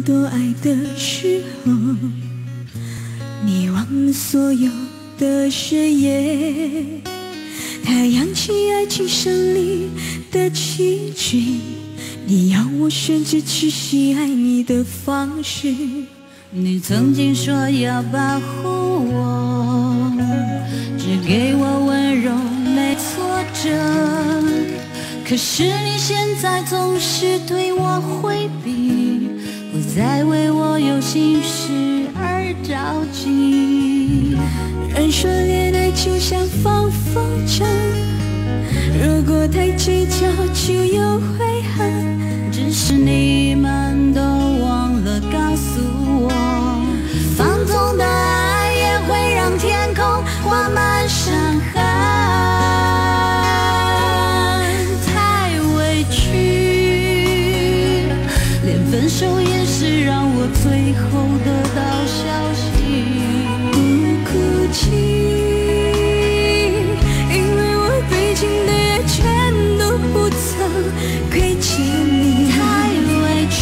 多爱的时候你忘了所有的誓言太阳起爱情胜利的奇迹你要我选择去喜爱你的方式。你曾经说要保护我只给我温柔没挫折。可是你现在总是对我回避。在为我有心事而着急。人说恋爱就像放风筝，如果太计较就有悔恨。最后得到消息。不哭泣，因为我最近的爱全都不曾亏欠你。太委屈，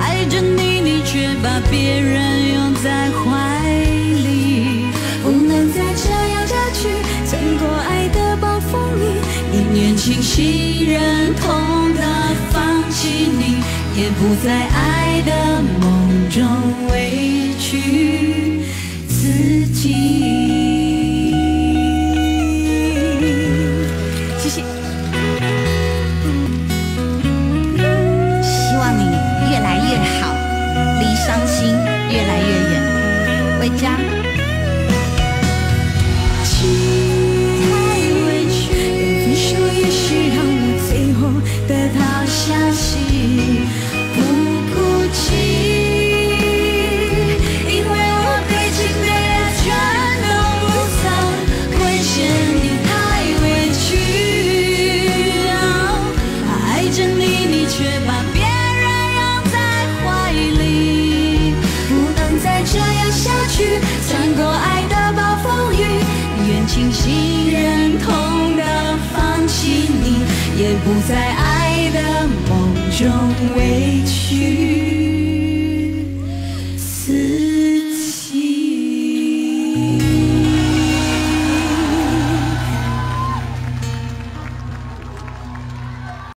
爱着你，你却把别人拥在怀里。不能再这样下去，穿过爱的暴风雨，宁愿清晰忍痛的放弃你，也不再爱的清晰忍痛的放弃你，也不在爱的梦中委屈。